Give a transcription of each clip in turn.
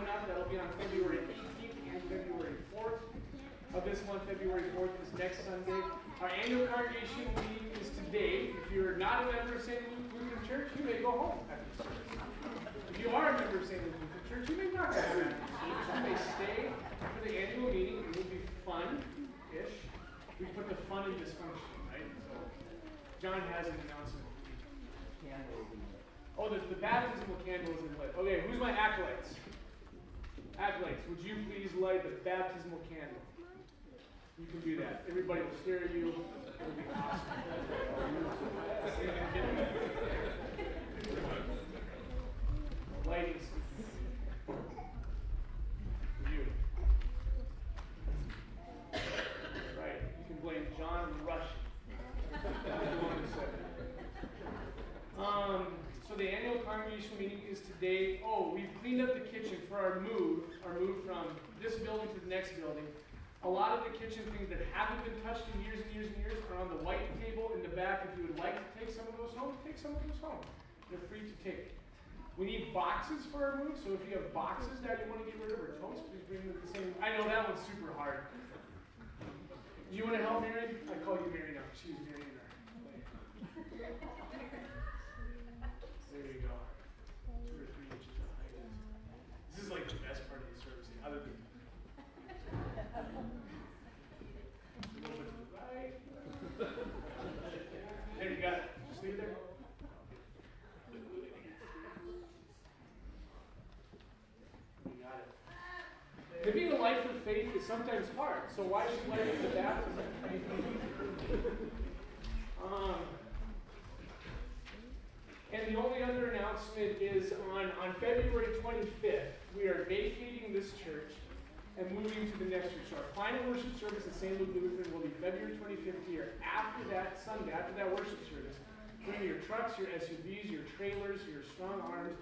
coming up. That'll be on February 18th and February 4th of this month. February 4th is next Sunday. Our annual congregation meeting is today. If you're not a member of St. Luke Lutheran Church, you may go home after service. If you are a member of St. Luke Lutheran Church, you may not go home. You may stay for the annual meeting. It will be fun-ish. We put the fun in dysfunction, right? So John has an announcement. Oh, the, the baptismal candle is lit. Okay, who's my acolytes? Acolytes, would you please light the baptismal candle? You can do that. Everybody will stare at you. It'll be awesome. Lighting. You. Right. You can blame John it. Um, so the annual congregation meeting is today. Oh, we've cleaned up the kitchen for our move, our move from this building to the next building. A lot of the kitchen things that haven't been touched in years and years and years are on the white table in the back. If you would like to take some of those home, take some of those home. They're free to take. We need boxes for our move, so if you have boxes that you want to get rid of or totes, please bring them at the same. I know that one's super hard. Do you want to help Mary? I call you Mary now. She's Mary now. There you go. Two or three inches of height. This is like the best part of the service, other than. There you got it. Just leave it there. You got it. Living a life of faith is sometimes hard, so why should life of the baptism be easy? Um, and the only other announcement is on, on February 25th, we are vacating this church moving to the next year. So our final worship service at St. Luke Lutheran will be February 25th here. After that Sunday, after that worship service, bring your trucks, your SUVs, your trailers, your strong arms.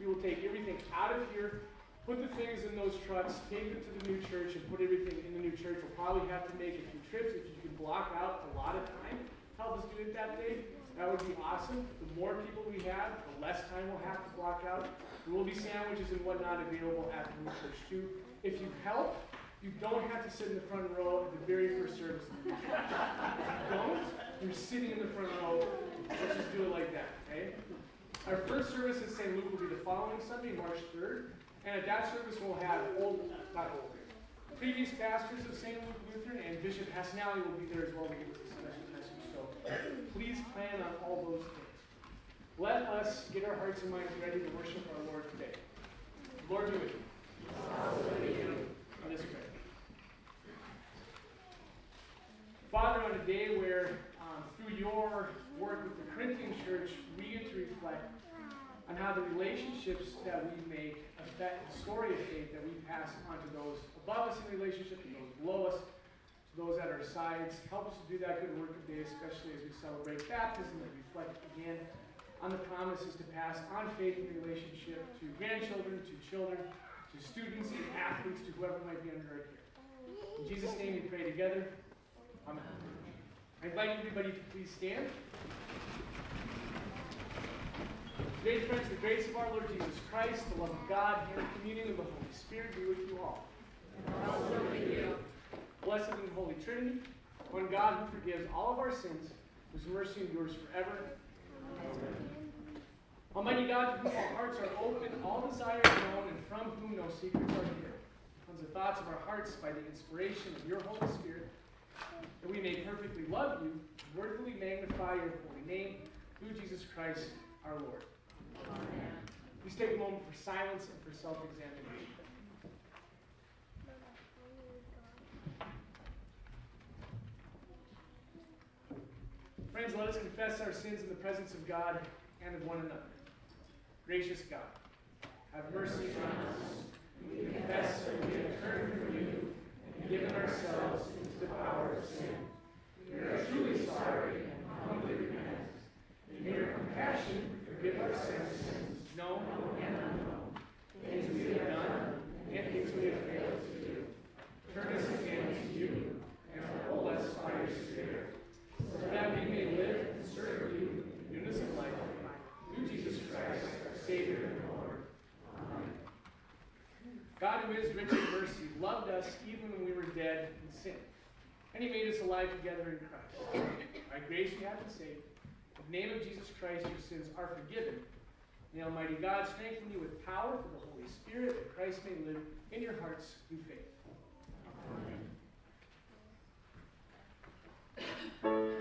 We will take everything out of here, put the things in those trucks, take them to the new church, and put everything in the new church. We'll probably have to make a few trips. If you can block out a lot of time, help us do it that day. That would be awesome. The more people we have, the less time we'll have to block out. There will be sandwiches and whatnot available at the new church too. If you help, you don't have to sit in the front row at the very first service. If you don't, you're sitting in the front row. Let's just do it like that, okay? Our first service at St. Luke will be the following Sunday, March 3rd. And at that service, we'll have old, not old, previous pastors of St. Luke Lutheran and Bishop Hasnally will be there as well to give us a special message. So please plan on all those things. Let us get our hearts and minds ready to worship our Lord today. Lord be with you. Father, on a day where um, through your work with the Corinthian church, we get to reflect on how the relationships that we make affect the story of faith that we pass on to those above us in relationship, to those below us, to those at our sides. Help us to do that good work today, especially as we celebrate baptism and reflect again on the promises to pass on faith in relationship to grandchildren, to children, to students, to athletes, to whoever might be under our care. In Jesus' name we pray together. Amen. I invite everybody to please stand. Today, friends, the grace of our Lord Jesus Christ, the love of God, and the communion of the Holy Spirit be with you all. And also with you. Blessed and Holy Trinity, one God who forgives all of our sins, whose mercy endures forever. Almighty God, to whom all hearts are open, all desires known, and from whom no secrets are hid, cleanse the thoughts of our hearts by the inspiration of your Holy Spirit, that we may perfectly love you, worthily magnify your holy name, through Jesus Christ our Lord. Amen. Please take a moment for silence and for self-examination. Friends, let us confess our sins in the presence of God and of one another. Gracious God, have mercy on us. We confess that we have turned from you and given ourselves into the power of sin. We are truly sorry and humbly repent. In your compassion, forgive our sins, known and unknown, things we have done and things we have failed to do. Turn us again to you and uphold us by your Spirit, so that we may live and serve you in newness of life. Through Jesus Christ, our Savior and Lord. Amen. God, who is rich in mercy, loved us even when we were dead in sin. And he made us alive together in Christ. By grace you have been saved. In the name of Jesus Christ, your sins are forgiven. May Almighty God strengthen you with power for the Holy Spirit, that Christ may live in your hearts through faith. Amen.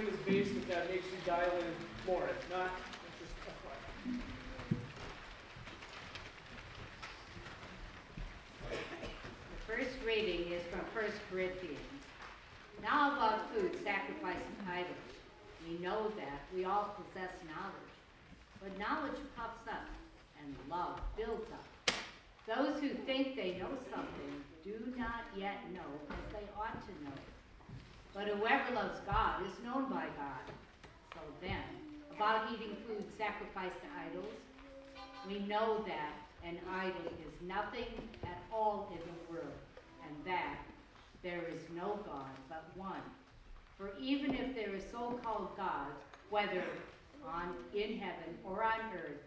Is based, if that makes you more. If not, just. The first reading is from 1 Corinthians. Now about food sacrifice, and idols. We know that we all possess knowledge. But knowledge puffs up, and love builds up. Those who think they know something do not yet know as they ought to know. But whoever loves God is known by God. So then, about eating food sacrificed to idols, we know that an idol is nothing at all in the world, and that there is no God but one. For even if there is so-called gods, whether on in heaven or on earth,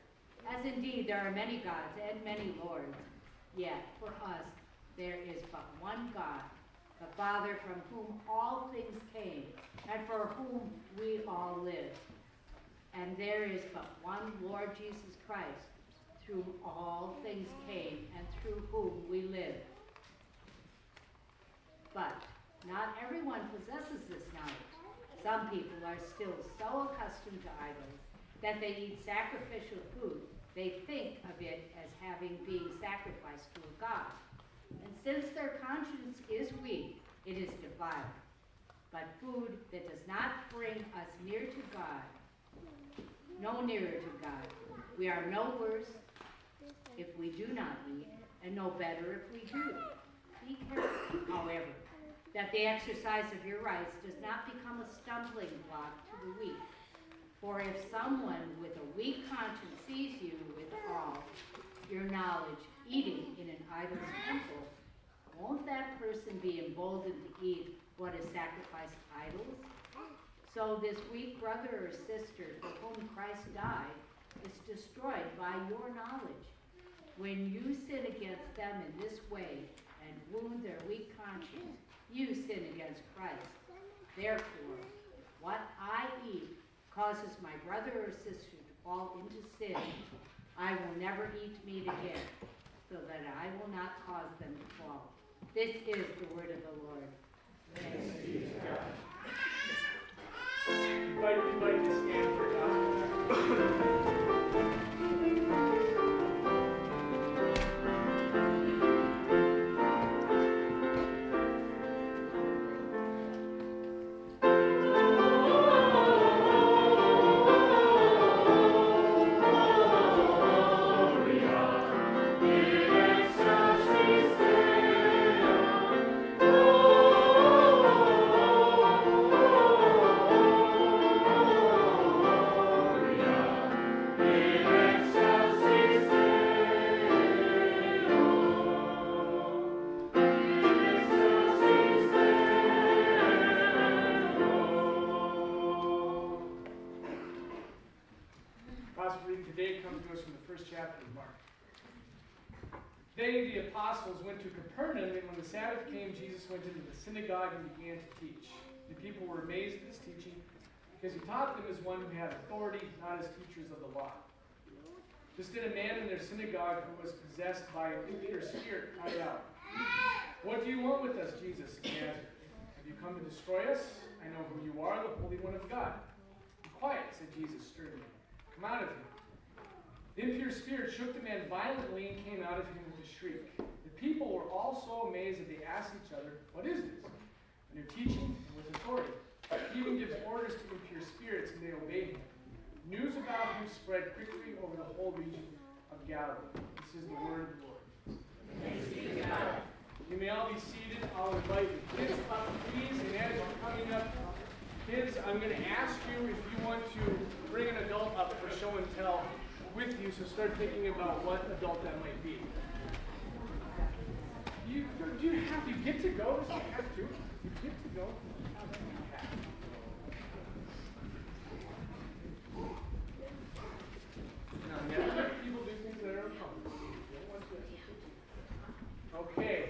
as indeed there are many gods and many lords, yet for us there is but one God, the Father from whom all things came, and for whom we all live. And there is but one Lord Jesus Christ, through whom all things came, and through whom we live. But not everyone possesses this knowledge. Some people are still so accustomed to idols that they eat sacrificial food. They think of it as having been sacrificed to a god. And since their conscience is weak, it is defiled. But food that does not bring us near to God, no nearer to God, we are no worse if we do not eat, and no better if we do. Be careful, however, that the exercise of your rights does not become a stumbling block to the weak. For if someone with a weak conscience sees you with all your knowledge eating in an idol's temple, won't that person be emboldened to eat what is sacrificed to idols? So this weak brother or sister for whom Christ died is destroyed by your knowledge. When you sin against them in this way and wound their weak conscience, you sin against Christ. Therefore, what I eat causes my brother or sister to fall into sin. I will never eat meat again, so that I will not cause them to fall. This is the word of the Lord. Thanks be to God. Stand for chapter of Mark. They, the apostles, went to Capernaum, and when the Sabbath came, Jesus went into the synagogue and began to teach. The people were amazed at his teaching, because he taught them as one who had authority, not as teachers of the law. Just then a man in their synagogue who was possessed by an impure spirit cried out, What do you want with us, Jesus of? Have you come to destroy us? I know who you are, the Holy One of God. Be quiet, said Jesus sternly. Come out of him. The impure spirit shook the man violently and came out of him with a shriek. The people were all so amazed that they asked each other, What is this? A new teaching and with authority. He even gives orders to impure spirits, and they obey him. News about him spread quickly over the whole region of Galilee. This is the word of the Lord. Thanks be to God. You may all be seated. I'll invite the kids up, please. And as you're coming up, kids, I'm going to ask you if you want to bring an adult up for show and tell with you, so start thinking about what adult that might be. You, do you have, you get to go, you have to, you get to go. Okay.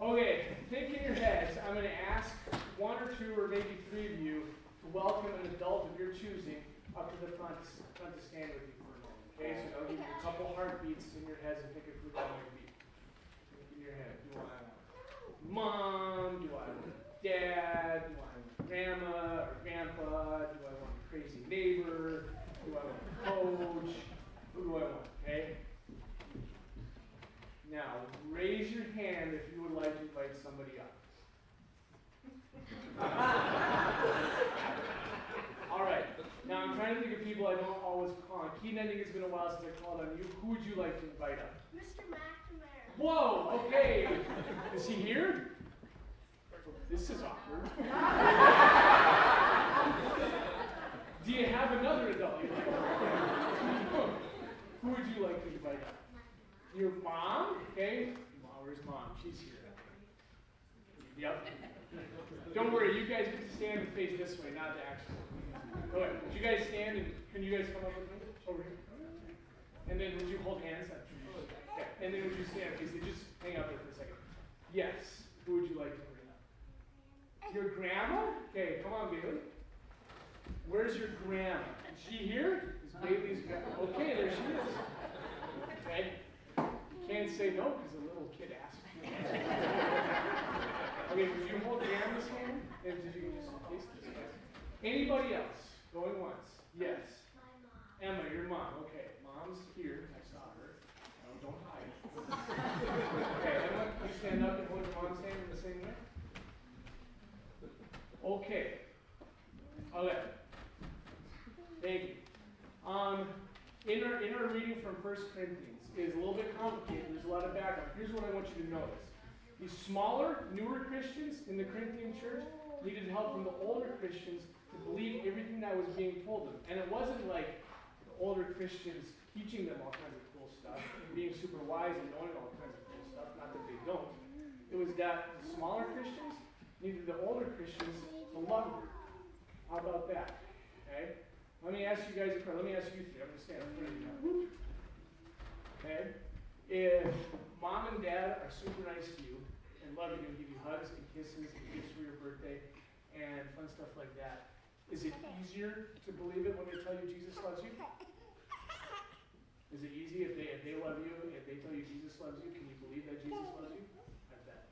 Okay, think in your heads. I'm going to ask one or two or maybe three of you to welcome an adult of your choosing the front, front to stand with you for a moment. Okay, so I'll give you a couple heartbeats in your heads and think of who that might be. In your head. Do I want mom? Do I want dad? Do I want grandma or grandpa? Do I want a crazy neighbor? Do I want a coach? Who do I want? Okay? Now, raise your hand if you would like to invite somebody up. All right. Now I'm trying to think of people I don't always call on. Keaton, I think it's been a while since I called on you. Who would you like to invite up? Mr. McNamara. Whoa, okay. Is he here? This is awkward. Do you have another adult you'd like to invite up? Who would you like to invite up? Your mom? Okay. Mom, where's mom? She's here. Yep. Don't worry, you guys get to stand and face this way, not the actual. Go ahead. Would you guys stand and can you guys come up with me? Over here. And then would you hold hands? Okay. And then would you stand? Please just hang out there for a second. Yes. Who would you like to bring up? Your grandma? Okay, come on, Bailey. Where's your grandma? Is she here? Is Bailey's grandma? Okay, there she is. Okay. You can't say no because a little kid asked. okay, would you hold grandma's hand? And you just face this? Anybody else? Going once. Yes. My mom. Emma, your mom. Okay, mom's here. I saw her. No, don't hide. okay, Emma, you stand up and hold your mom's hand in the same way. Okay. Okay. Thank you. Um, in our in our reading from 1 Corinthians is a little bit complicated. There's a lot of background. Here's what I want you to notice. These smaller, newer Christians in the Corinthian church needed help from the older Christians to believe everything that was being told them. And it wasn't like the older Christians teaching them all kinds of cool stuff and being super wise and knowing all kinds of cool stuff. Not that they don't. It was that the smaller Christians needed the older Christians to love them. How about that? Okay? Let me ask you guys a question. Let me ask you three. I'm going to stand in front of you now. Okay? If mom and dad are super nice to you and love you and give you hugs and kisses and gifts for your birthday and fun stuff like that, is it easier to believe it when they tell you Jesus loves you? Is it easy if they if they love you, if they tell you Jesus loves you, can you believe that Jesus loves you? I bet.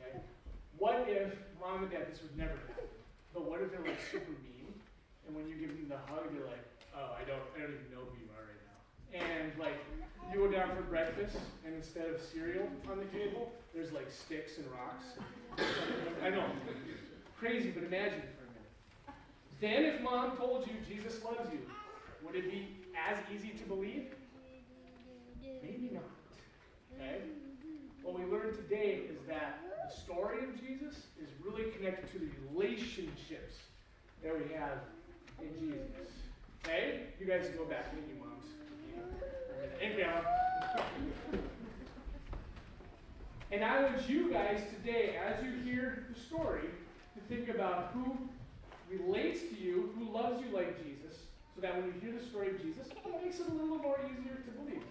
Okay? What if mom and dad, this would never happen, but what if they're like super mean, and when you give them the hug, they're like, oh, I don't, I don't even know who you are right now. And like, you go down for breakfast, and instead of cereal on the table, there's like sticks and rocks. I know, crazy, but imagine for a minute. Then if mom told you Jesus loves you, would it be as easy to believe? Maybe not. Okay? What we learned today is that the story of Jesus is really connected to the relationships that we have in Jesus. Okay? You guys go back. Thank you, moms. And grandma. And I want you guys today, as you hear the story, to think about who relates to you, who loves you like Jesus, so that when you hear the story of Jesus, oh, it makes it a little more easier to believe.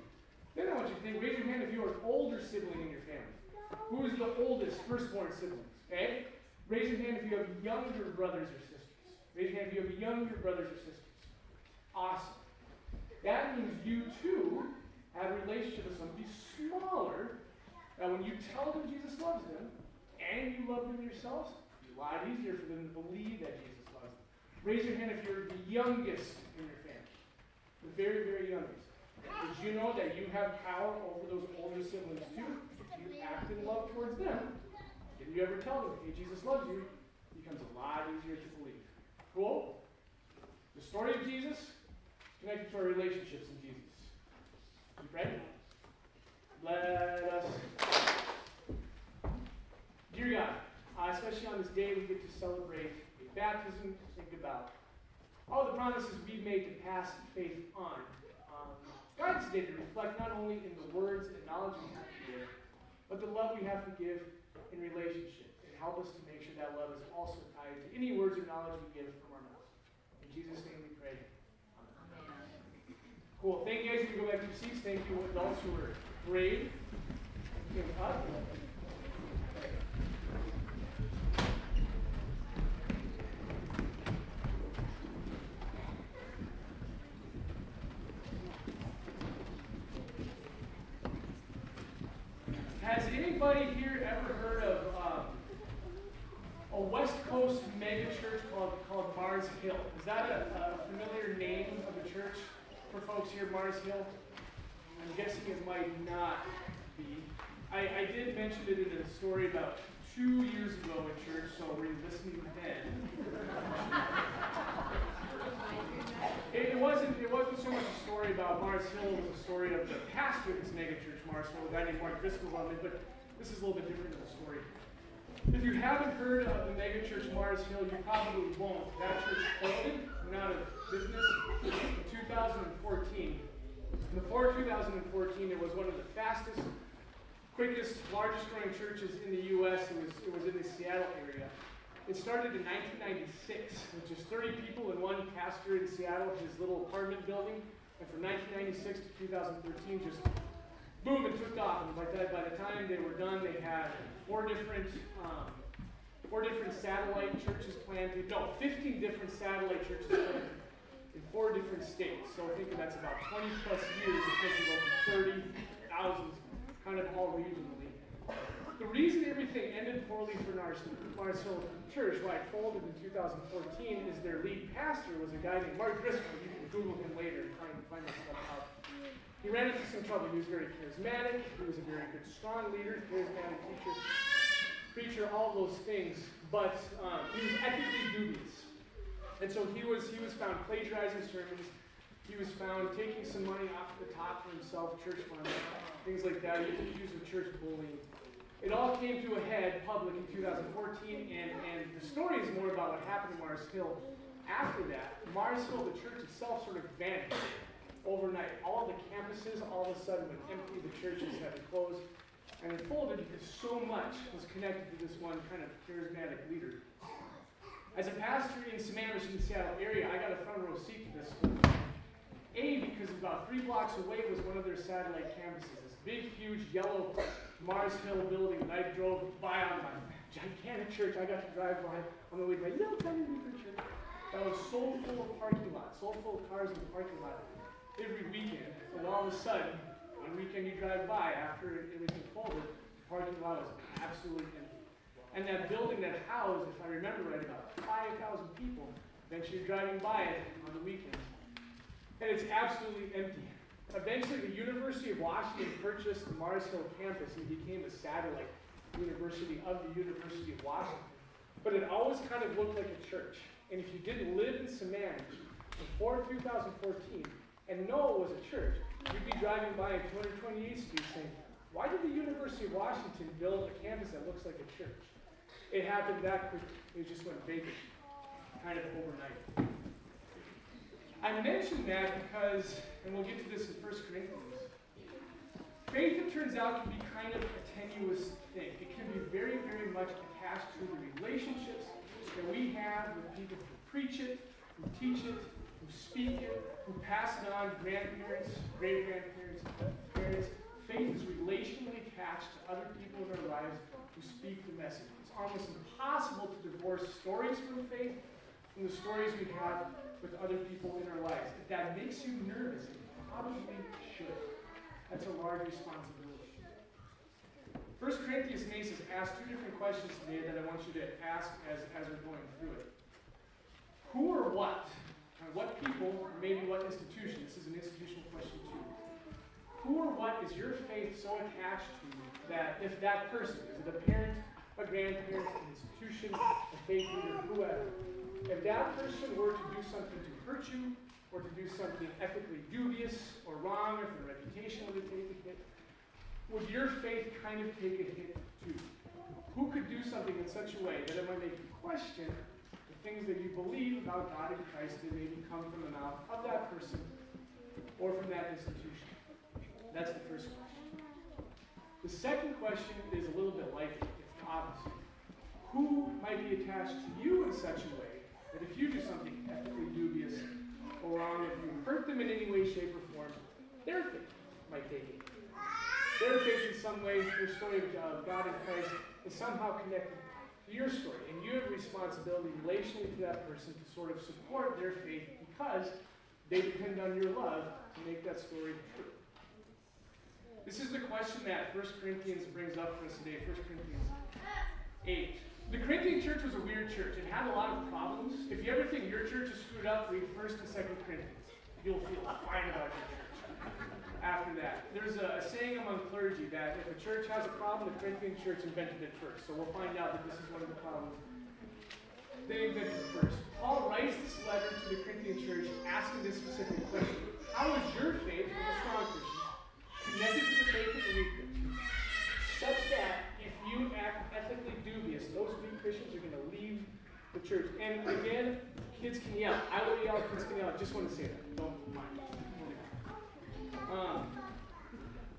Then I want you to think, raise your hand if you are an older sibling in your family. Who is the oldest firstborn sibling? Okay? Raise your hand if you have younger brothers or sisters. Raise your hand if you have younger brothers or sisters. Awesome. That means you too have a relationship with somebody smaller. That when you tell them Jesus loves them, and you love them yourselves, it's a lot easier for them to believe that Jesus. Raise your hand if you're the youngest in your family. The very, very youngest. Did you know that you have power over those older siblings too? If you act in love towards them, if you ever tell them, hey, Jesus loves you, it becomes a lot easier to believe. Cool? The story of Jesus connected to our relationships in Jesus. You ready? Let us. Dear God, uh, especially on this day we get to celebrate baptism, think about all the promises we've made to pass faith on. Um, God today to reflect not only in the words and knowledge we have to give, but the love we have to give in relationship, and help us to make sure that love is also tied to any words or knowledge we give from our mouth. In Jesus' name we pray. Amen. Cool. Thank you guys. You can go back to your seats. Thank you adults who were brave. Up. anybody here ever heard of um, a West Coast mega church called, called Mars Hill? Is that a, a familiar name of a church Mars Hill? I'm guessing it might not be. I, I did mention it in a story about two years ago in church, so we're listening then. It, it wasn't it wasn't so much a story about Mars Hill, it was a story of the pastor of this megachurch, Mars Hill, a guy named Mark Driscoll on it, but this is a little bit different of a story. If you haven't heard of the megachurch Mars Hill, you probably won't. That church folded, went out of business in 2014. Before 2014, it was one of the fastest, quickest, largest growing churches in the U.S. It was, it was in the Seattle area. It started in 1996 with just 30 people and one pastor in Seattle, his little apartment building. And from 1996 to 2013, just boom, it took off. And by the, by the time they were done, they had four different, um, four different satellite churches planted. No, 15 different satellite churches planted in four different states. So I think that's about 20 plus years of taking over 30,000, kind of all regionally. The reason everything ended poorly for Mars Church, why it folded in 2014, is their lead pastor was a guy named Mark Driscoll. You can Google him later and find, find that stuff out. He ran into some trouble. He was very charismatic. He was a very good, strong leader, charismatic teacher, preacher, all those things. But um, he was ethically dubious. And so he was, he was found plagiarizing sermons. He was found taking some money off the top for himself, church funds, things like that. He was accused of church bullying. It all came to a head public in 2014, and, and the story is more about what happened to Mars Hill after that. Mars Hill, the church itself, sort of vanished overnight. All the campuses all of a sudden went empty, the churches had to close, and it folded because so much was connected to this one kind of charismatic leader. As a pastor in Sammamish in the Seattle area, I got a front row seat to this. A, because about three blocks away was one of their satellite campuses, this big, huge, yellow Mars Hill building that I drove by on my gigantic church. I got to drive by on the way to my little tiny Lutheran church. That was so full of parking lots, so full of cars in the parking lot every weekend. And all of a sudden, weekend you drive by after everything folded, the parking lot was absolutely empty. And that building that housed, if I remember right, about 5,000 people, eventually driving by it on the weekends. And it's absolutely empty. Eventually, the University of Washington purchased the Mars Hill campus and became a satellite university of the University of Washington. But it always kind of looked like a church. And if you didn't live in Sammamish before 2014 and know it was a church, you'd be driving by at 228th Street saying, why did the University of Washington build a campus that looks like a church? It happened that quickly. It just went vacant, kind of overnight. I mention that because, and we'll get to this in 1 Corinthians, faith, it turns out, can be kind of a tenuous thing. It can be very, very much attached to the relationships that we have with people who preach it, who teach it, who speak it, who pass it on, grandparents, great grandparents, parents. Faith is relationally attached to other people in our lives who speak the message. It's almost impossible to divorce stories from faith from the stories we have with other people in our lives. If that makes you nervous, it probably should. That's a large responsibility. First Corinthians makes us ask two different questions today that I want you to ask as, as we're going through it. Who or what? Uh, what people, maybe what institution? This is an institutional question too. Who or what is your faith so attached to that if that person, is it a parent, a grandparent, an institution, a faith leader, whoever, if that person were to do something to hurt you, or to do something ethically dubious or wrong, if their reputation would take a hit, would your faith kind of take a hit too? Who could do something in such a way that it might make you question things that you believe about God and Christ that maybe come from the mouth of that person or from that institution? That's the first question. The second question is a little bit like it. It's the opposite. Who might be attached to you in such a way that if you do something ethically dubious or wrong, if you hurt them in any way, shape, or form, their faith might take it. Their faith in some way, their story of God and Christ is somehow connected to your story. And you have responsibility relationally to that person to sort of support their faith because they depend on your love to make that story true. This is the question that 1 Corinthians brings up for us today, 1 Corinthians 8. The Corinthian church was a weird church. It had a lot of problems. If you ever think your church is screwed up, read 1st and 2nd Corinthians. You'll feel fine about your church. After that, there's a, a saying among clergy that if a church has a problem, the Corinthian church invented it first. So we'll find out that this is one of the problems they invented first. Paul writes this letter to the Corinthian church asking this specific question How is your faith a strong Christian connected to the faith of the weak Christian? Such that if you act ethically dubious, those weak Christians are going to leave the church. And again, kids can yell. I will yell, kids can yell. I just want to say that. Don't mind. Um,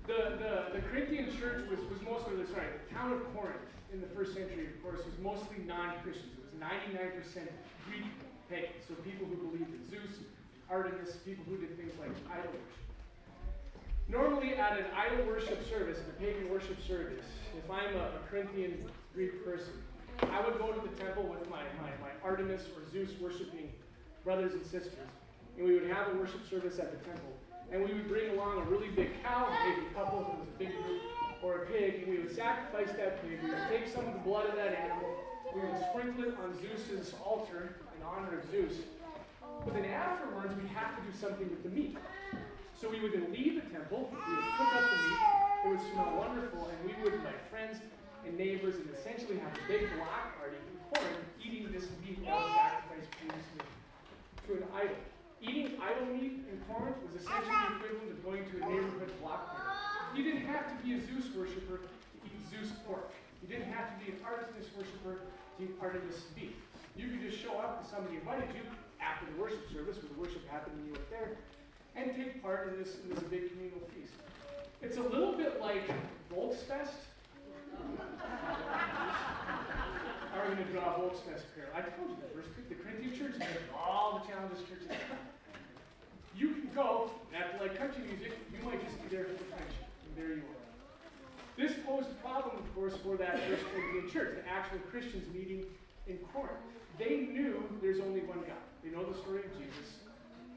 the, the, the Corinthian church was, was mostly, sorry, the town of Corinth in the first century, of course, was mostly non-Christians. It was 99% Greek pagan, so people who believed in Zeus, Artemis, people who did things like idol worship. Normally, at an idol worship service, a pagan worship service, if I'm a, a Corinthian Greek person, I would go to the temple with my, my, my Artemis or Zeus worshiping brothers and sisters, and we would have a worship service at the temple. And we would bring along a really big cow, maybe a couple if it was a big group, or a pig, and we would sacrifice that pig. We would take some of the blood of that animal, we would sprinkle it on Zeus's altar in honor of Zeus. But then afterwards, we'd have to do something with the meat. So we would then leave the temple, we would cook up the meat, it would smell wonderful, and we would invite friends and neighbors and essentially have a big block party in Corinth eating this meat that was sacrificed previously to an idol. Eating idol meat in Corinth was essentially equivalent of going to a neighborhood block party. You didn't have to be a Zeus worshiper to eat Zeus pork. You didn't have to be an Artemis worshiper to eat Artemis beef. You could just show up and somebody invited you after the worship service, when the worship happened and you were there, and take part in this, in this big communal feast. It's a little bit like Volksfest. How are we going to draw a Volksfest parallel? I told you the first the Corinthian church is all the challenges churches have. You can go, and after like country music, you might just be there for the friendship. And there you are. This posed a problem, of course, for that first Corinthian church, the actual Christians meeting in Corinth. They knew there's only one God. They know the story of Jesus.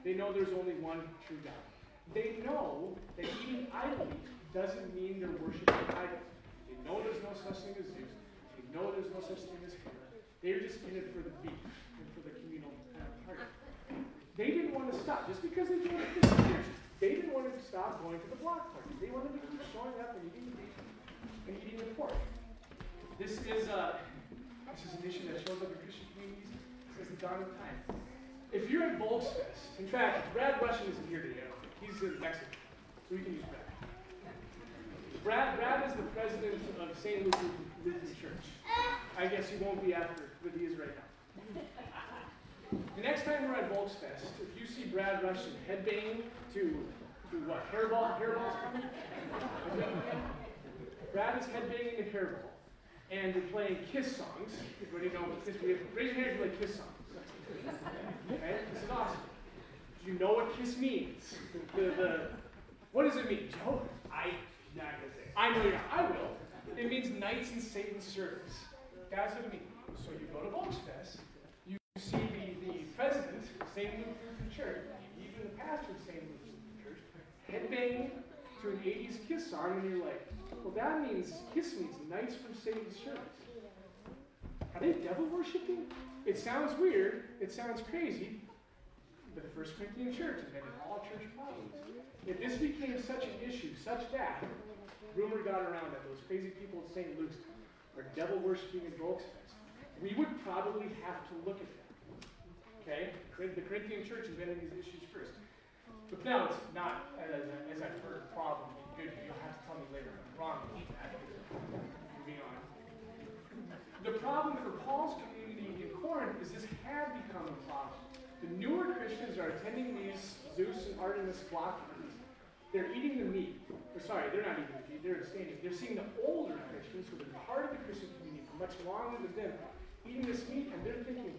They know there's only one true God. They know that eating idol doesn't mean they're worshiping idols. They know there's no such thing as Zeus. They know there's no such thing as Hera. They're just in it for the beef and for the communal kind of party. They didn't want to stop. Just because they joined a Christian church, they didn't want to stop going to the block party. They wanted to keep showing up and eating beef and eating the pork. This is uh, this is an issue that shows up in Christian communities since the dawn of time. If you're at Volksfest, in fact, Brad Russian isn't here today. He's in Mexico, so we can use Brad. Brad, Brad is the president of St. Luke Lutheran Church. I guess he won't be after, but he is right now. The next time we're at Volksfest, if you see Brad Russian headbanging to, to what, hairball? Hairball's coming? Brad is headbanging a hairball. And they're playing Kiss songs. Everybody know what Kiss, raise your hand if you like Kiss songs. Okay, this is awesome. Do you know what Kiss means? The, the, the, what does it mean, Joe? I not gonna say. I know you're not. I will. It means knights in Satan's service. That's what it means. So you go to Volksfest, you see the, the president of St. Luke Lutheran Church, even the pastor of St. Luke Lutheran Church, headbanging to an 80s Kiss song, and you're like, well, that means, Kiss means knights from Satan's service. Are they devil worshiping? It sounds weird, it sounds crazy, but the First Corinthian church invented all church problems. If this became such an issue, such that rumor got around that those crazy people at St. Luke's are devil worshiping in Volksfest, we would probably have to look at that. Okay? The Corinthian church invented these issues first. But now it's not, as, as I've heard, a problem. Good, you'll have to tell me later I'm wrong. Moving on. The problem for Paul's community in Corinth is this had become a problem. The newer Christians are attending these Zeus and Artemis parties. They're eating the meat. Or sorry, they're not eating the meat, they're abstaining. They're seeing the older Christians who have been part of the Christian community for much longer than them eating this meat, and they're thinking,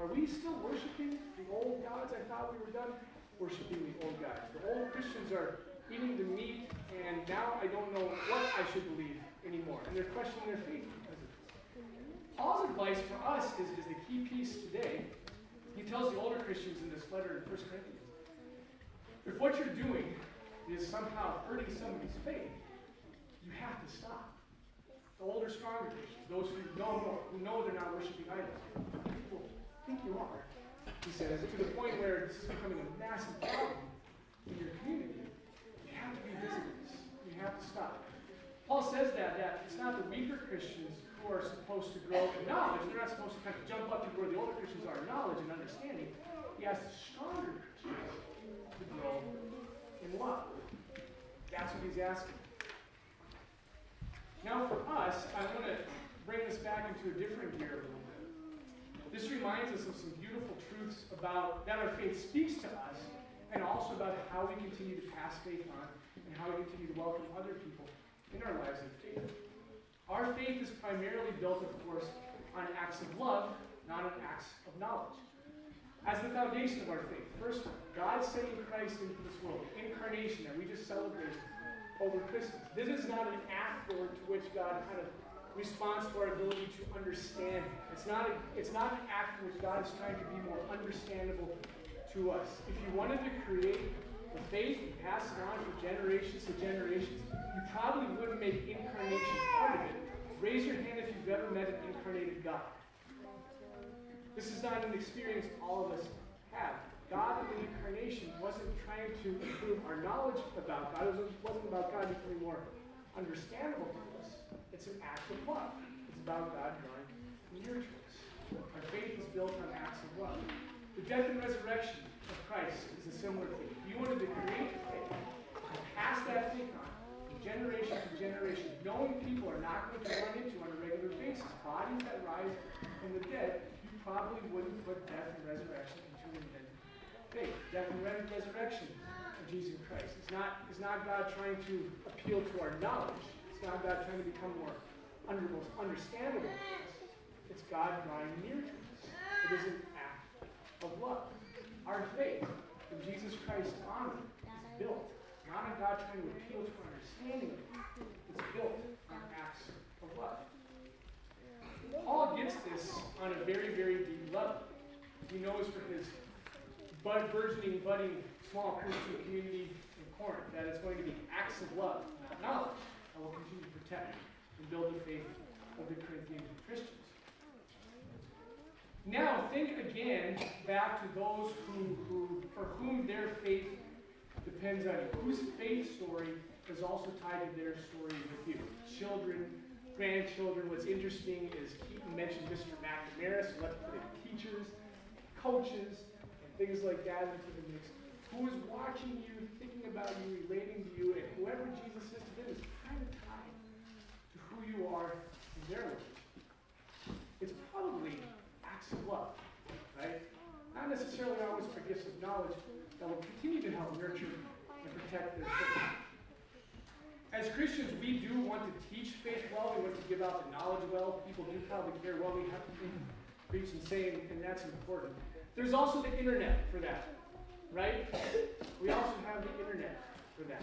are we still worshiping the old gods? I thought we were done worshiping the old gods. The old Christians are eating the meat, and now I don't know what I should believe anymore. And they're questioning their faith because of this. Paul's advice for us is, is the key piece today. He tells the older Christians in this letter in 1 Corinthians if what you're doing is somehow hurting somebody's faith, you have to stop. The older, stronger Christians, those who know more, who know they're not worshiping idols, people think you are. He says, to the point where this is becoming a massive problem in your community. You have to be visitors. You have to stop. Paul says that, that it's not the weaker Christians who are supposed to grow in knowledge. They're not supposed to kind of jump up to where the older Christians are in knowledge and understanding. He stronger Christians to grow in love. That's what he's asking. Now for us, I want to bring this back into a different gear a little. This reminds us of some beautiful truths about that our faith speaks to us, and also about how we continue to pass faith on, and how we continue to welcome other people in our lives of faith. Our faith is primarily built, of course, on acts of love, not on acts of knowledge. As the foundation of our faith, first, God sending Christ into this world, incarnation that we just celebrated over Christmas. This is not an afterward to which God kind of responds to our ability to understand. It's not, a, it's not an act in which God is trying to be more understandable to us. If you wanted to create the faith and pass it on for generations to generations, you probably wouldn't make incarnation part of it. Raise your hand if you've ever met an incarnated God. This is not an experience all of us have. God in the incarnation wasn't trying to improve our knowledge about God. It wasn't about God becoming more understandable. It's an act of love. It's about God drawing near to us. Our faith is built on acts of love. The death and resurrection of Christ is a similar thing. If you wanted to create faith and pass that faith on from generation to generation, knowing people are not going to run into on a regular basis, bodies that rise from the dead, you probably wouldn't put death and resurrection into an invented faith. Death and resurrection of Jesus Christ. It's not, it's not God trying to appeal to our knowledge. Not God trying to become more understandable. It's God drawing near to us. It is an act of love. Our faith in Jesus Christ honor is built not on God trying to appeal to our understanding. It's built on acts of love. Paul gets this on a very, very deep level. He knows from his bud, burgeoning, budding, small Christian community in Corinth that it's going to be acts of love, not knowledge, that will continue to protect and build the faith of the Corinthian Christians. Now, think again back to those who, who, for whom their faith depends on you, whose faith story is also tied to their story with you. Children, grandchildren. What's interesting is Keaton mentioned Mr. McNamara, so let's put in teachers, coaches, and things like that into the mix. Who is watching you, thinking about you, relating to you, and whoever Jesus is to them is kind of tied to you are in their life. It's probably acts of love, right? Not necessarily always for gifts of knowledge that will continue to help nurture and protect their faith. As Christians, we do want to teach faith well. We want to give out the knowledge well. People do probably care well. We have to preach and say, and that's important. There's also the internet for that, right? We also have the internet for that.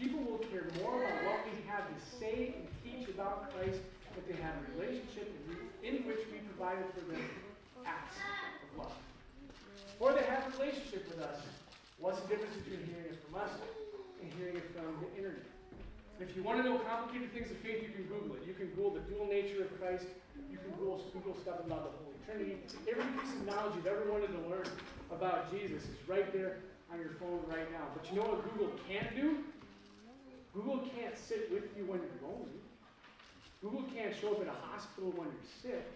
People will care more about what we have to say and teach about Christ if they have a relationship in, which we provided for them acts of love. Or they have a relationship with us. What's the difference between hearing it from us and hearing it from the internet? If you want to know complicated things of faith, you can Google it. You can Google the dual nature of Christ. You can Google, Google stuff about the Holy Trinity. Every piece of knowledge you've ever wanted to learn about Jesus is right there on your phone right now. But you know what Google can't do? Google can't sit with you when you're lonely. Google can't show up at a hospital when you're sick.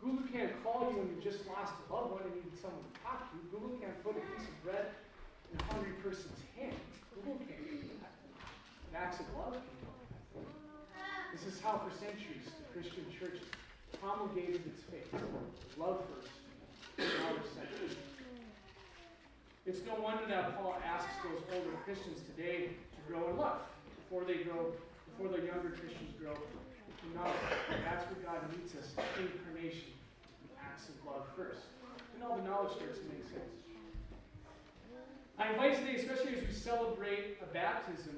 Google can't call you when you just lost a loved one and need someone to talk to. Google can't put a piece of bread in a hungry person's hand. Google can't do that. Acts of love can do. This is how, for centuries, the Christian church promulgated its faith. Love first, knowledge second. It's no wonder that Paul asks those older Christians today to grow in love before they grow, before the younger Christians grow in knowledge. That's where God meets us, incarnation, acts of love first. And all the knowledge starts to make sense. I invite today, especially as we celebrate a baptism,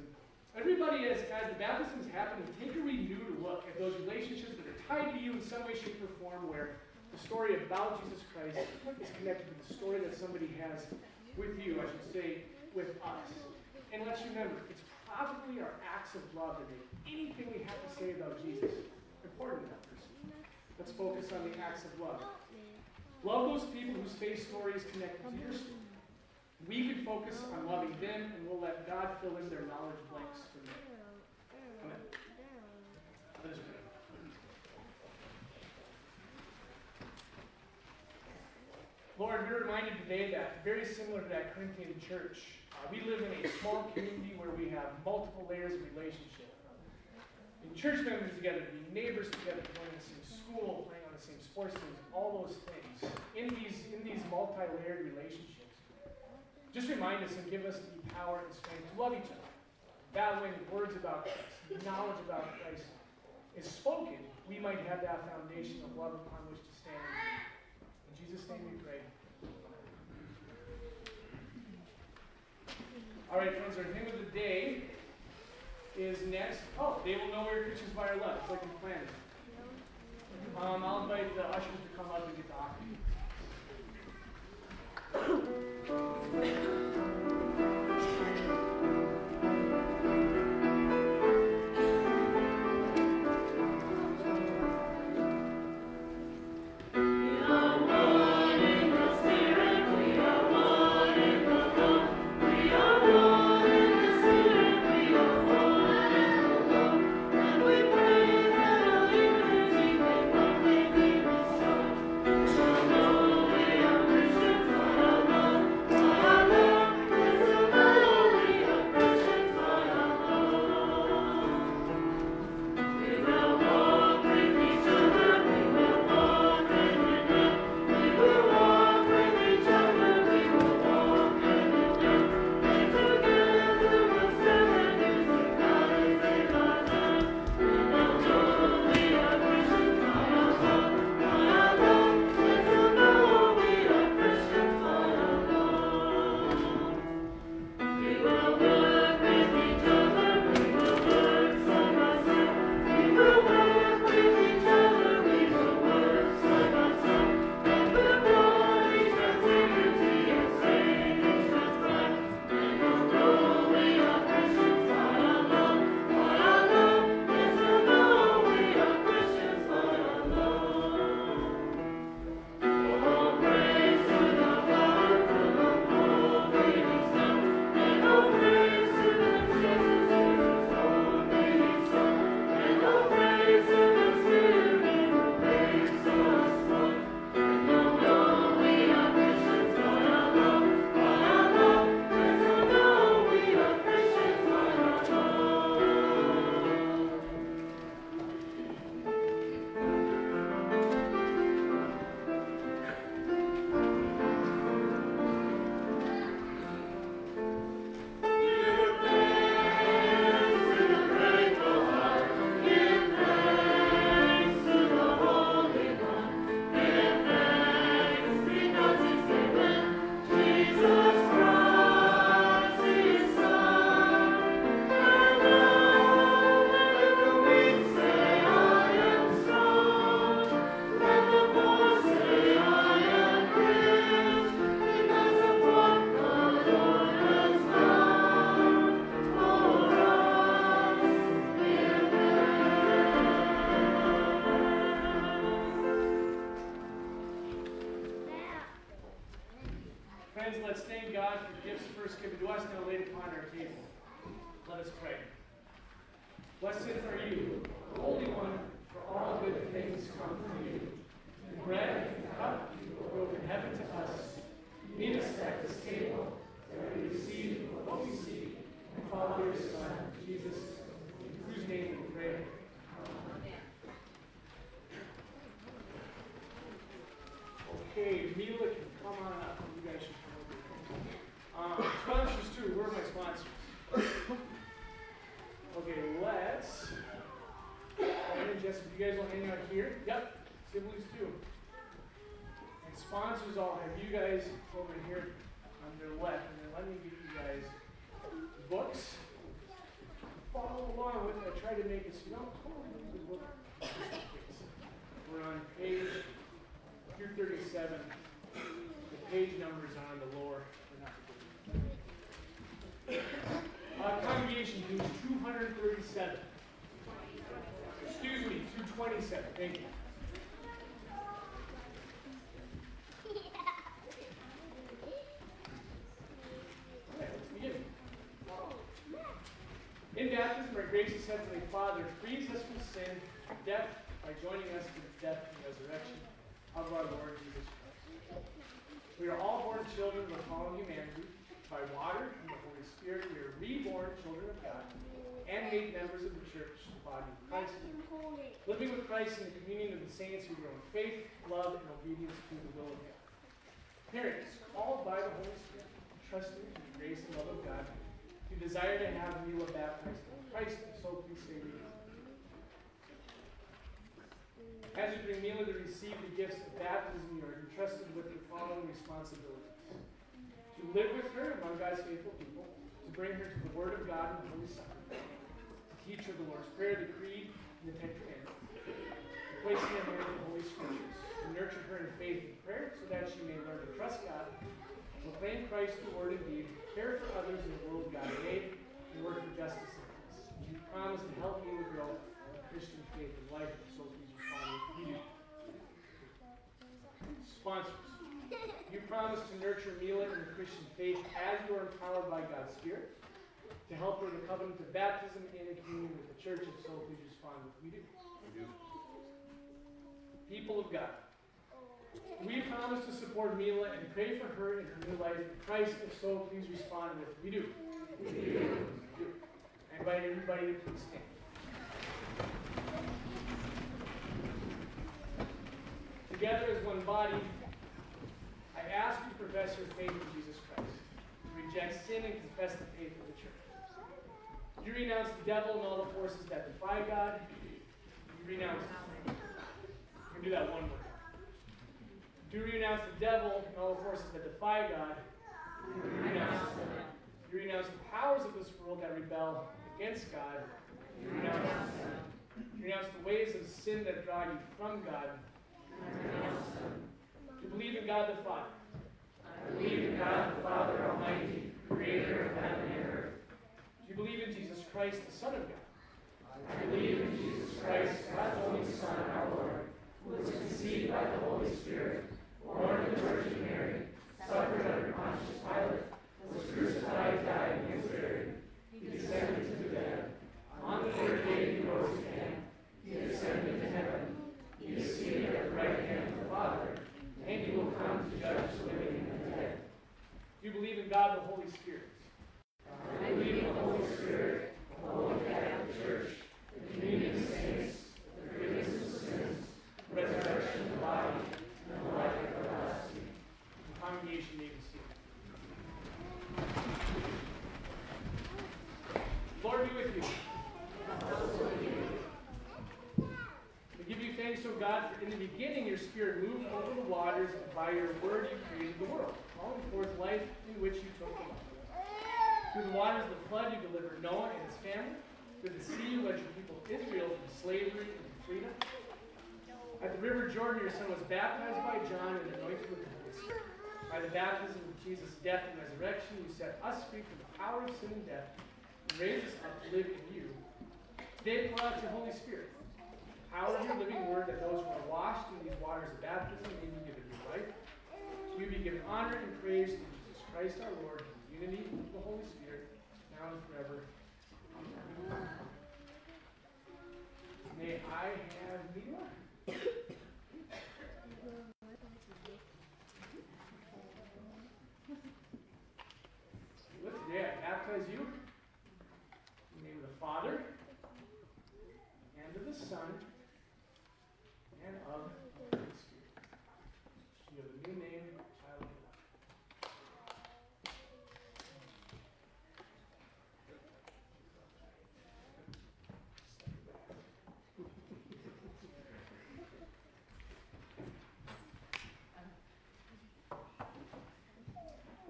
everybody as, as the baptism is happening, take a renewed look at those relationships that are tied to you in some way, shape, or form, where the story about Jesus Christ is connected to the story that somebody has with you, I should say, with us. And let's remember, it's probably our acts of love that make anything we have to say about Jesus important to that person. Let's focus on the acts of love. Love those people whose faith story is connected to your story. We can focus on loving them, and we'll let God fill in their knowledge blanks for them. Amen. Lord, we're reminded today that, very similar to that Corinthian church, uh, we live in a small community where we have multiple layers of relationship. Being church members together, being neighbors together, going to the same school, playing on the same sports teams, all those things. In these, in these multi-layered relationships, just remind us and give us the power and strength to love each other. That when the words about Christ, knowledge about Christ is spoken, we might have that foundation of love upon which to stand. In Jesus' name we pray. All right, friends, our hymn of the day is next. Oh, they will know we're Christians by our love. It's like we planned. Um, I'll invite the ushers to come up and get the offering. Let's thank God for gifts first given to us now laid upon our table. Let us pray. Blessed are you, the Holy One, for all good things come from you. The bread and cup you broke in heaven to us. Meet us at this table, that we receive what we seek, and follow your Son, Jesus, in whose name we pray. Okay, Mila can come on up. You guys should come over here. Um, sponsors too. Where are my sponsors? Okay, let's. And Jessica, you guys will hang out here. Yep, siblings too. And sponsors, I'll have you guys over here on their left, and then let me give you guys books. Follow along with it. I try to make it so you don't totally lose the book. just in case. We're on page you're 37. The page numbers are on the lower. they're not the big. Uh, congregation dues 237. Excuse me, 227. Thank you. To the Father, frees us from sin, death, by joining us to the death and resurrection of our Lord Jesus Christ. We are all born children of fallen humanity. By water and the Holy Spirit, we are reborn children of God and made members of the church, the body of Christ. Living with Christ in the communion of the saints who grow in faith, love, and obedience to the will of God. Parents, called by the Holy Spirit, trusting in the grace and love of God, who desire to have Mila baptized in Christ, so say amen. As you bring Mila to receive the gifts of baptism, you are entrusted with the following responsibilities. To live with her among God's faithful people, to bring her to the Word of God and the Holy Sacrament, to teach her the Lord's Prayer, the Creed, and the Ten Commandments, to place in her hands the Holy Scriptures, to nurture her in faith and prayer so that she may learn to trust God, proclaim Christ through word and deed, care for others in the world God made, and work for justice. You promise to help me grow in Christian faith and life, and so please respond with you. Sponsors. You promise to nurture Mila in the Christian faith as you are empowered by God's Spirit, to help her in the covenant of baptism and in communion with the church, and so please respond with we do. People of God. We promise to support Mila and pray for her in her new life in Christ. If so, please respond with we do. We do. Invite everybody to please stand. Together as one body, I ask you to profess your faith in Jesus Christ, to reject sin and confess the faith of the church. You renounce the devil and all the forces that defy God. You renounce. We do that one more. Do renounce the devil and all the forces that defy God? You renounce. You renounce the powers of this world that rebel against God. You renounce them. You renounce the ways of sin that draw you from God. You believe in God the Father. I believe in God the Father Almighty, creator of heaven and earth. Do you believe in Jesus Christ, the Son of God? I believe in Jesus Christ, God's only Son, our Lord, who was conceived by the Holy Spirit, born of the Virgin Mary, suffered under Pontius Pilate, was crucified, died, and was buried. He descended to the dead. On the third day he rose again. He ascended to heaven. He is seated at the right hand of the Father, and he will come to judge the living and the dead. Do you believe in God the Holy Spirit? I believe in the Holy Spirit, the Holy Catholic Church, the communion of saints, the forgiveness of sins, the resurrection of the body, and the life everlasting. The congregation may be seated. Lord be with you. We give you thanks, O God, for in the beginning your Spirit moved over the waters, and by your word you created the world, calling forth life in which you took life. Through the waters of the flood you delivered Noah and his family. Through the sea you led your people Israel from slavery into freedom. At the river Jordan your son was baptized by John and anointed with the Holy Spirit. By the baptism of Jesus' death and resurrection you set us free from the power of sin and death and raised us up to live in you. Today pour out your Holy Spirit. Power of your living word that those who are washed in these waters of baptism may be given new life. To you be given honor and praise through Jesus Christ our Lord, in the unity of the Holy Spirit, now and forever. Amen. May I have Mila? Look, today I baptize you in the name of the Father, and of the Son, and of the Holy Spirit. You have a new name, child of God.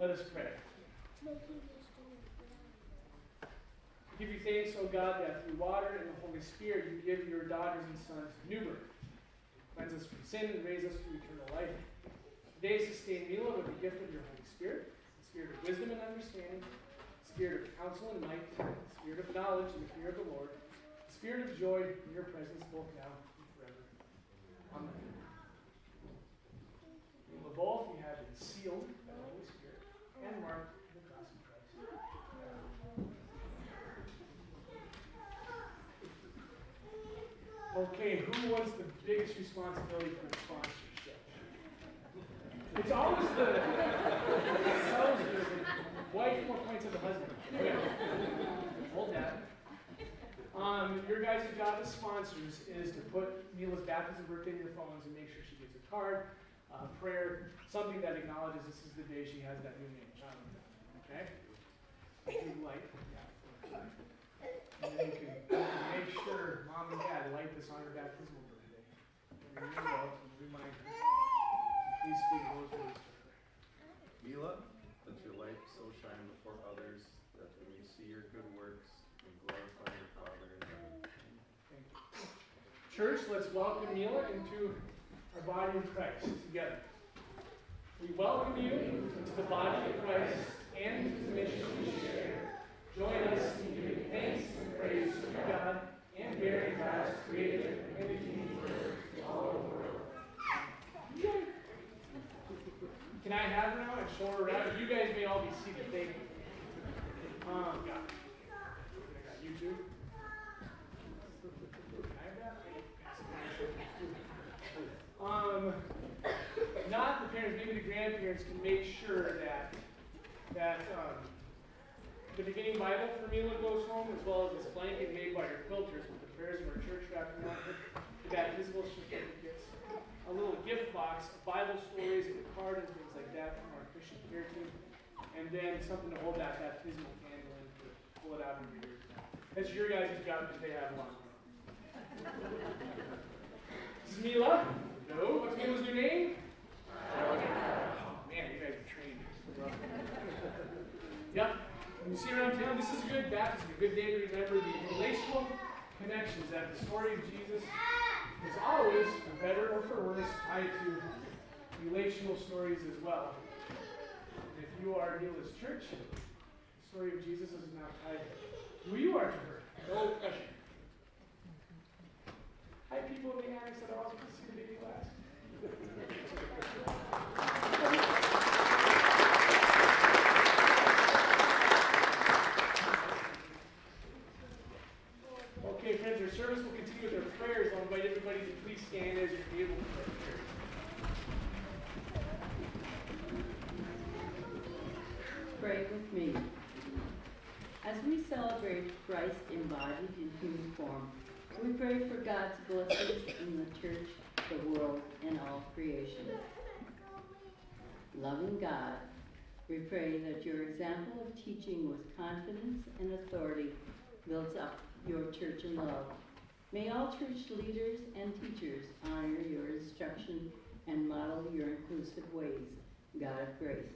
Let us pray. Give you thanks, O God, that through water and the Holy Spirit you give your daughters and sons new birth. Cleanse us from sin and raise us to eternal life. Today sustain Mila with the gift of your Holy Spirit, the spirit of wisdom and understanding, the spirit of counsel and might, the spirit of knowledge and the fear of the Lord, the spirit of joy in your presence both now and forever. Amen. The both you have been sealed by the Holy Spirit and. Okay, who wants the biggest responsibility for the sponsorship? It's always the, it's always the wife more points than the husband. Okay. Hold that. Um, your guys' job as sponsors is to put Mila's baptism birthday in your phones and make sure she gets a card, uh, prayer, something that acknowledges this is the day she has that new name, child. Okay? New life. Yeah. And then you can, you can make sure mom and dad light this on her baptismal birthday. And you know, remind her. Please speak those words to her. Mila, let your light so shine before others that they may see your good works and glorify your Father in heaven. Thank you. Church, let's welcome Mila into our body of Christ together. We welcome you into the body of Christ and to the mission we share. Join us in giving thanks and praise to God and bearing God's creative and redeeming word to all the world. Can I have her now and show her around? You guys may all be seated. Thank you. Um, got it. I got you too. Um, not the parents, maybe the grandparents can make sure that, that, um, the beginning Bible for Mila goes home, as well as this blanket made by your quilters with the prayers of our church it, the baptismal certificates, a little gift box Bible stories and a card and things like that from our Christian care team, and then something to hold that baptismal candle in to pull it out of your ears. That's your guys' job because they have one. This is Mila. No. What's Mila's new name? Oh, man, you guys are. yep. You see around town, this is a good baptism, a good day to remember the relational connections that the story of Jesus is always, for better or for worse, tied to relational stories as well. And if you are Mila's church, the story of Jesus is now tied to who you are to her. No pressure. Hi, people in the annex that are also going to see the baby class. Okay, friends, our service will continue with our prayers. I'll invite everybody to please stand as. Pray with me. As we celebrate Christ embodied in human form, we pray for God's blessings in the church, the world, and all creation. Loving God, we pray that your example of teaching with confidence and authority builds up your church in love. May all church leaders and teachers honor your instruction and model your inclusive ways. God of grace.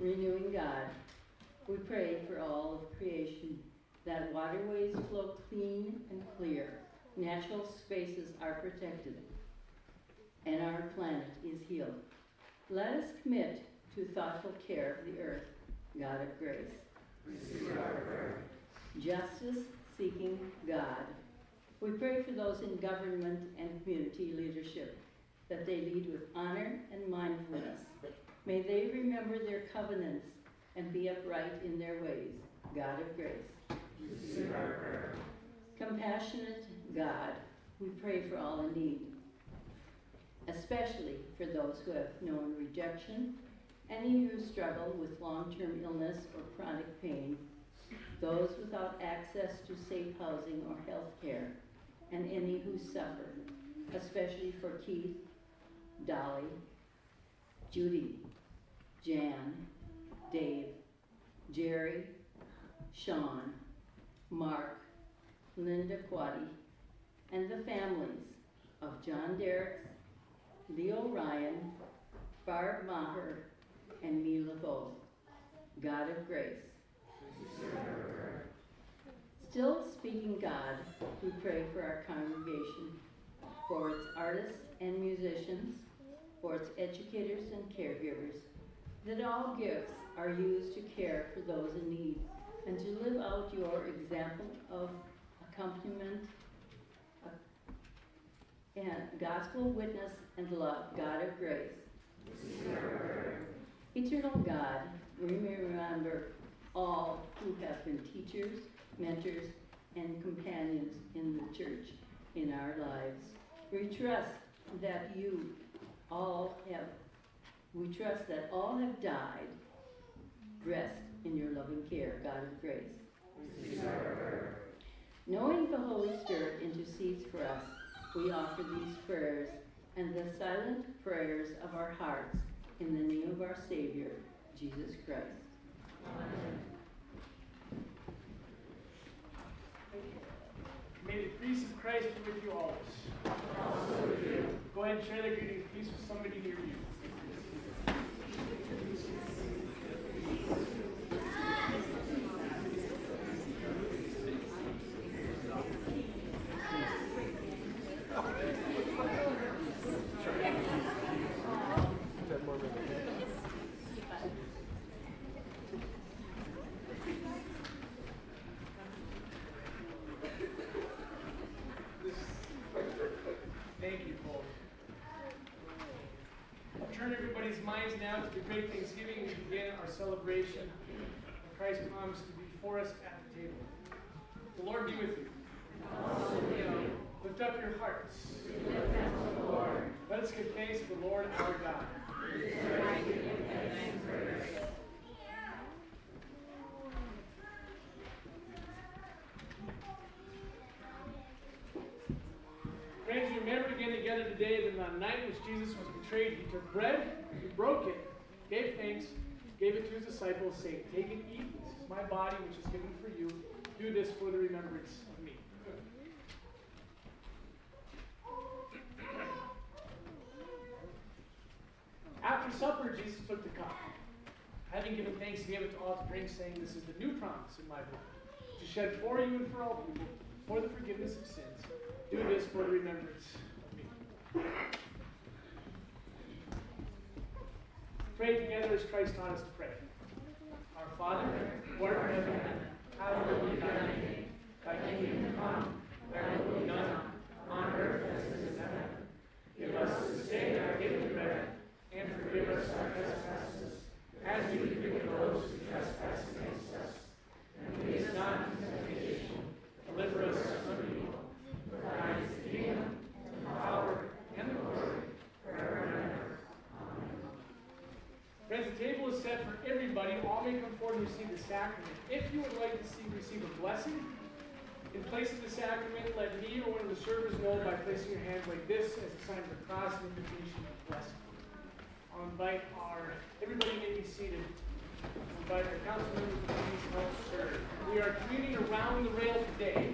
Renewing God, we pray for all of creation that waterways flow clean and clear, natural spaces are protected, and our planet is healed. Let us commit to thoughtful care of the earth, God of grace. Justice seeking God. We pray for those in government and community leadership that they lead with honor and mindfulness. May they remember their covenants and be upright in their ways. God of grace. Compassionate God, we pray for all in need, especially for those who have known rejection, any who struggle with long-term illness or chronic pain, those without access to safe housing or health care, and any who suffer, especially for Keith, Dolly, Judy, Jan, Dave, Jerry, Sean, Mark, Linda Quaddy, and the families of John Derricks, Leo Ryan, Barb Maher, and Mila Vogt. God of grace. Still speaking God, we pray for our congregation, for its artists and musicians, for its educators and caregivers, that all gifts are used to care for those in need and to live out your example of accompaniment and gospel witness and love, God of grace. Eternal God, we may remember all who have been teachers, mentors, and companions in the church in our lives. We trust that you all have, we trust that all have died. Rest in your loving care, God of grace. Knowing the Holy Spirit intercedes for us, we offer these prayers and the silent prayers of our hearts in the name of our Savior, Jesus Christ. May the peace of Christ be with you always. Ahead and share the greeting peace with somebody near you. Thank you, Paul. I'll turn everybody's minds now to the great Thanksgiving and begin our celebration of Christ promised to be for us at the table. The Lord be with you. Lift up your hearts. Let us give thanks to the Lord our God. Friends, we remember again together today that on the night which Jesus was betrayed, he took bread, he broke it, gave thanks, gave it to his disciples, saying, Take and eat, this is my body which is given for you. Do this for the remembrance of me. After supper, Jesus took the cup. Having given thanks, he gave it to all to drink, saying, This is the new promise in my blood, to shed for you and for all people, for the forgiveness of sins. Do this for the remembrance of me. Pray together as Christ taught us to pray. Our Father, who art in heaven, hallowed be thy name. Thy kingdom come, thy will be done, on earth as it is in heaven. Give us this day our daily bread, and forgive us our trespasses, as we forgive those who trespass against us. And lead us not into temptation, deliver us from evil. For thine is the kingdom, the power, and the glory, forever and ever. Amen. Friends, the table is set for everybody. All may come forward and receive the sacrament. If you would like to see, receive a blessing, in place of the sacrament, let me or one of the servers know by placing your hands like this as a sign of the cross and invitation of blessing. I'll invite our, everybody may be seated. I'll invite our council members to please help serve. We are communing around the rail today.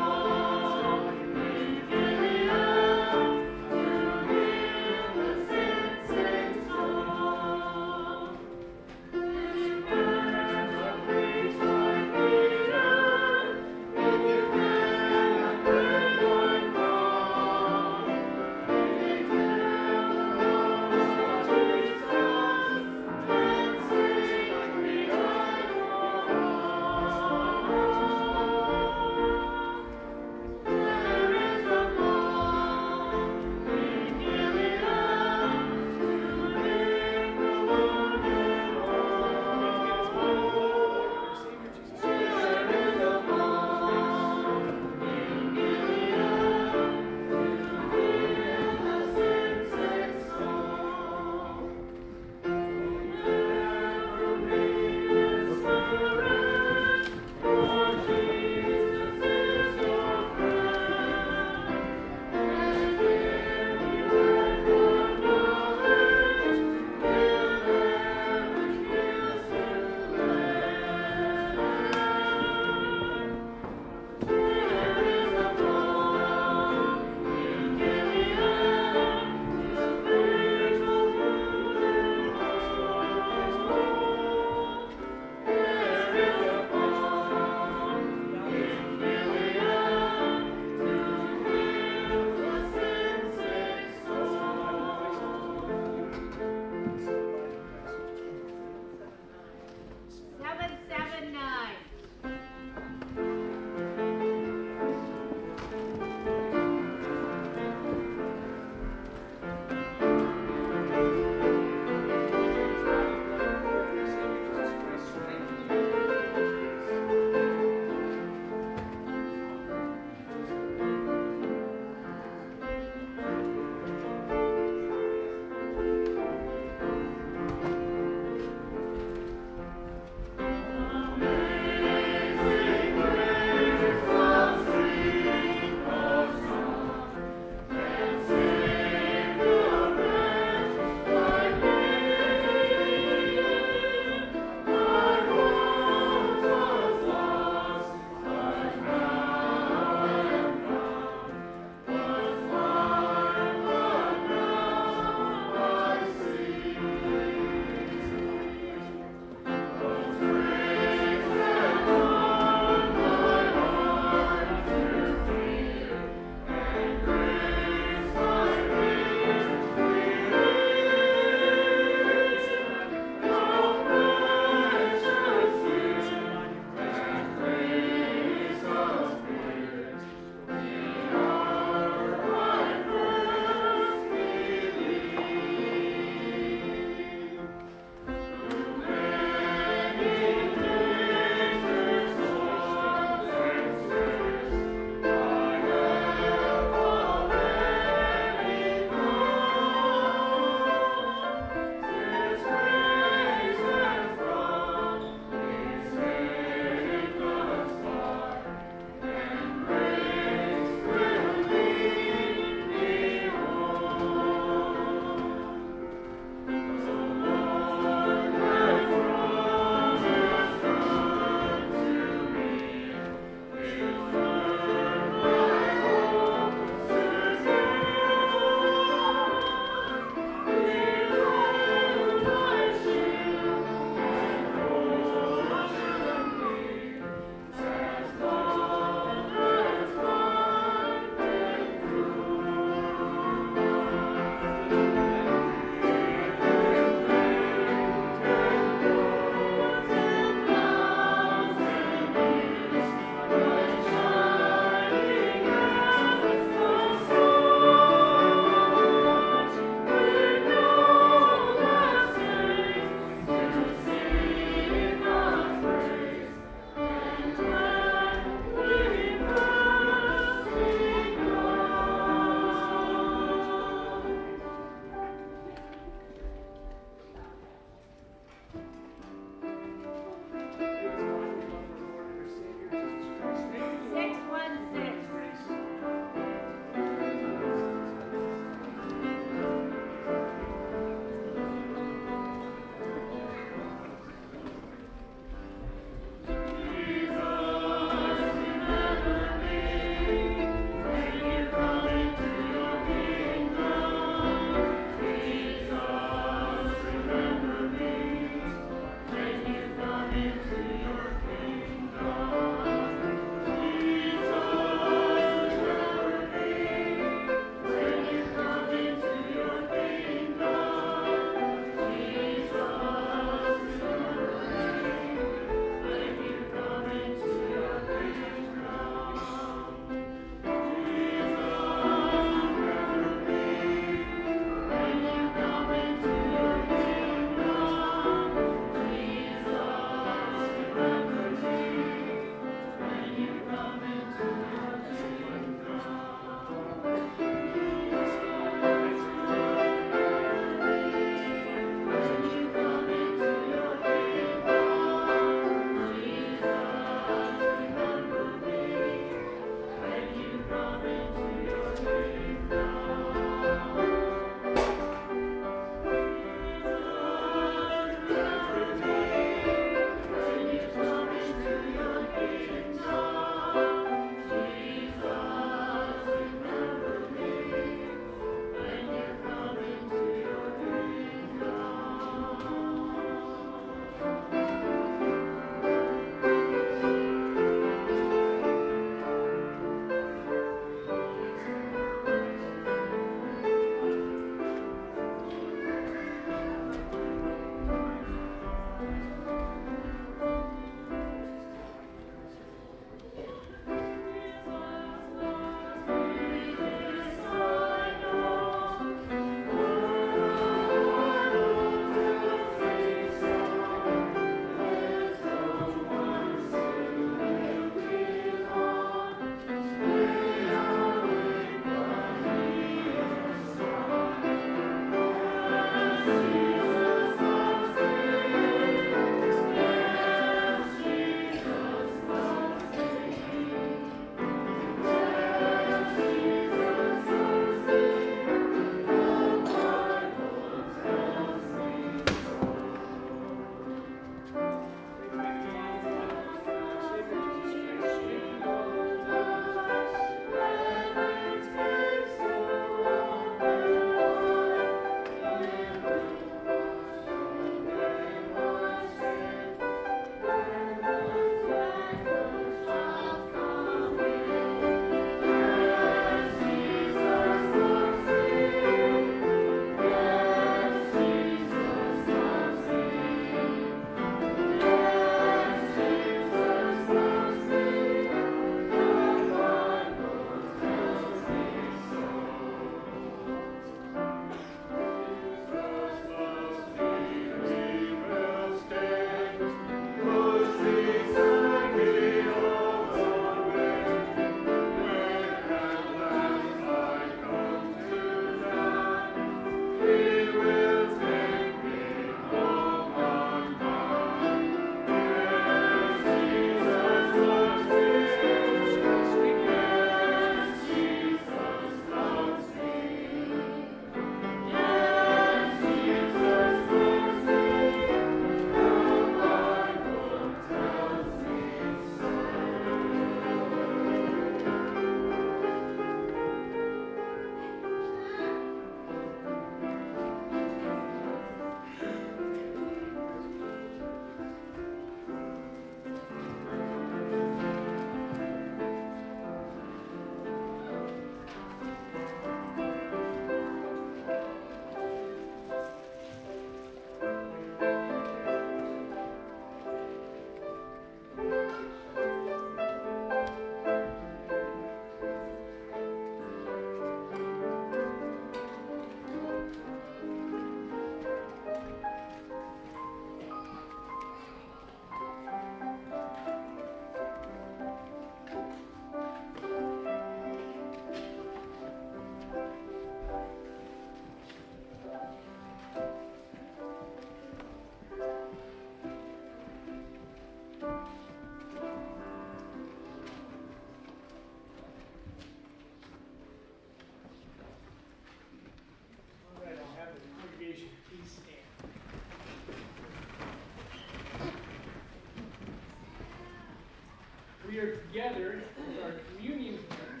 We are together with our communion hymn,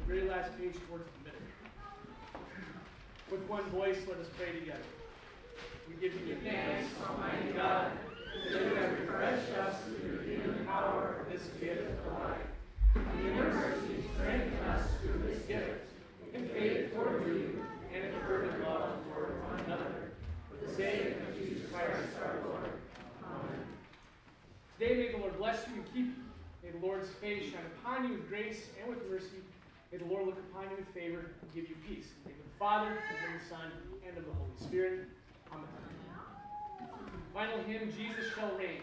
the very last page towards the middle. With one voice, let us pray together. We give you thanks, Almighty God, that you have refreshed us through your healing power of this gift of life. In your mercy, strengthen us through this gift, in faith toward you, and in fervent love toward one another. For the sake of Jesus Christ our Lord. Amen. Today may the Lord bless you and keep you. May the Lord's face shine upon you with grace and with mercy. May the Lord look upon you with favor and give you peace. In the name of the Father, and of the Son, and of the Holy Spirit. Amen. Final hymn, Jesus shall reign.